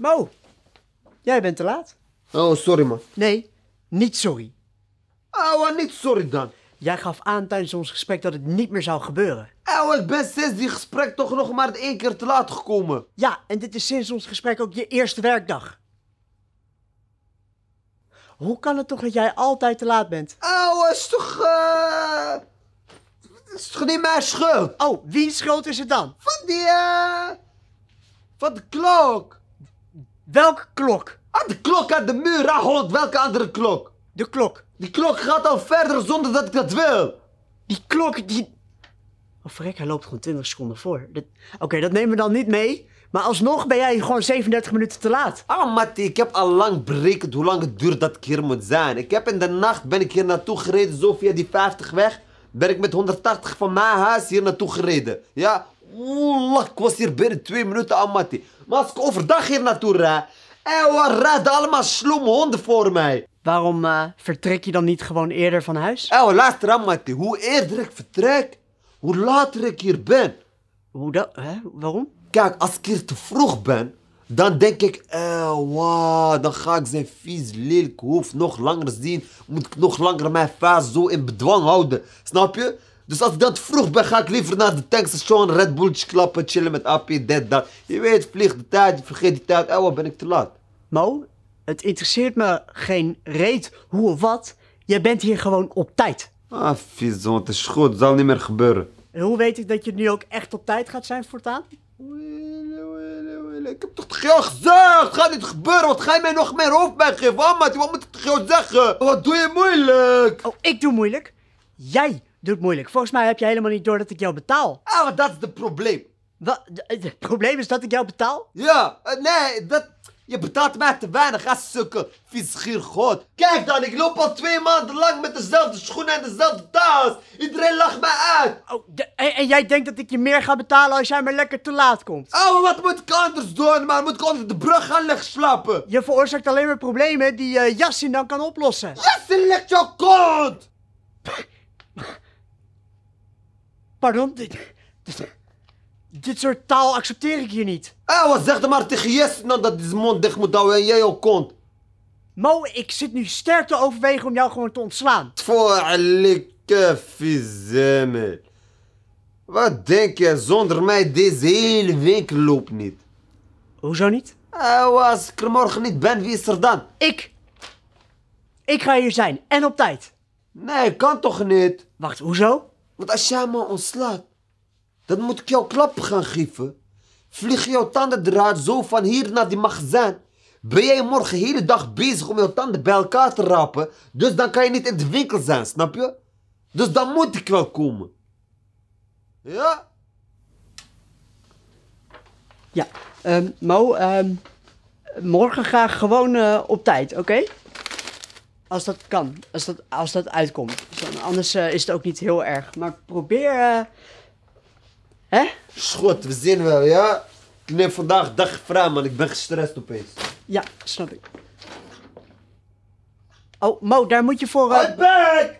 Mo, jij bent te laat. Oh, sorry man. Nee, niet sorry. Oh, niet sorry dan. Jij gaf aan tijdens ons gesprek dat het niet meer zou gebeuren. Oh, ik ben sinds die gesprek toch nog maar één keer te laat gekomen. Ja, en dit is sinds ons gesprek ook je eerste werkdag. Hoe kan het toch dat jij altijd te laat bent? Oh, is toch... eh is toch niet mijn schuld? Oh, wiens schuld is het dan? Van die... eh van de klok. Welke klok? Ah, de klok aan de muur, ah, hond. Welke andere klok? De klok. Die klok gaat al verder zonder dat ik dat wil. Die klok, die... Oh, verrek, hij loopt gewoon 20 seconden voor. Oké, dat nemen we dan niet mee. Maar alsnog ben jij gewoon 37 minuten te laat. Ah, Mattie, ik heb al lang berekend hoe lang het duurt dat ik hier moet zijn. Ik heb in de nacht ben ik hier naartoe gereden, zo via die 50 weg. Ben ik met 180 van mijn huis hier naartoe gereden. Ja, oeh, ik was hier binnen twee minuten aan. Maar als ik overdag hier naartoe rijd, en wat rijden allemaal sloeme honden voor mij. Waarom eh, vertrek je dan niet gewoon eerder van huis? En luister aan hoe eerder ik vertrek, hoe later ik hier ben. Hoe dat? Hè? Waarom? Kijk, als ik hier te vroeg ben, dan denk ik, eh, wow, dan ga ik zijn vies, lelijk hoofd nog langer zien. Moet ik nog langer mijn vuist zo in bedwang houden. Snap je? Dus als ik dan te vroeg ben, ga ik liever naar de tankstation, Red Bulltje klappen, chillen met AP, dit, dat. Je weet, vliegt de tijd, je vergeet die tijd, oh, ben ik te laat. Mo, het interesseert me geen reet hoe of wat. Jij bent hier gewoon op tijd. Ah, vies, het is goed, zal niet meer gebeuren. En hoe weet ik dat je nu ook echt op tijd gaat zijn voortaan? Ik heb toch tegen jou gezegd, het gaat niet gebeuren, wat ga je mij nog meer hoofdpijn geven, Mattie, wat moet ik tegen jou zeggen? Wat doe je moeilijk? Oh, ik doe moeilijk. Jij doet moeilijk. Volgens mij heb je helemaal niet door dat ik jou betaal. Ah, maar dat is het probleem. Wat? Het probleem is dat ik jou betaal? Ja, eh, nee, dat... Je betaalt mij te weinig, ga sukken, vies god. Kijk dan, ik loop al twee maanden lang met dezelfde schoenen en dezelfde tas. Iedereen lacht mij uit. Oh, de- en, en jij denkt dat ik je meer ga betalen als jij maar lekker te laat komt? Oh, maar wat moet ik anders doen, man? Moet ik onder de brug gaan liggen slapen? Je veroorzaakt alleen maar problemen die Yassin dan kan oplossen. Ja, select jouw kont! Pardon? Dit, dit, dit soort taal accepteer ik hier niet. Ah, wat zeg dan maar tegen Jesse nou dat zijn mond dicht moet houden en jij jouw kont. Mo, ik zit nu sterk te overwegen om jou gewoon te ontslaan. Tvoorlijke vizemel. Wat denk je, zonder mij deze hele winkel loopt niet. Hoezo niet? Ah, als ik er morgen niet ben, wie is er dan? Ik. Ik ga hier zijn en op tijd. Nee, kan toch niet? Wacht, hoezo? Want als jij me ontslaat, dan moet ik jou klappen gaan geven. Vlieg jouw tanden eruit, zo van hier naar die magazijn. Ben jij morgen de hele dag bezig om jouw tanden bij elkaar te rapen, dus dan kan je niet in de winkel zijn, snap je? Dus dan moet ik wel komen. Ja? Ja, ehm, Mo, ehm, morgen graag gewoon eh, op tijd, oké? Als dat kan, als dat, als dat uitkomt. Zo, anders eh, is het ook niet heel erg. Maar probeer, eh, hè? Goed, we zien wel, ja? Ik neem vandaag dag vrij, man. Ik ben gestrest opeens. Ja, snap ik. Oh, Mo, daar moet je voor... eh, Right back!